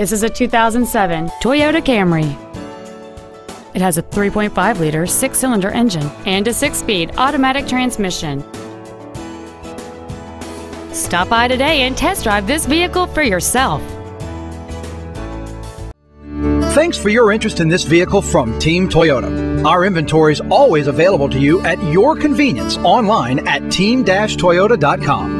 This is a 2007 Toyota Camry. It has a 3.5 liter six cylinder engine and a six speed automatic transmission. Stop by today and test drive this vehicle for yourself. Thanks for your interest in this vehicle from Team Toyota. Our inventory is always available to you at your convenience online at team-toyota.com.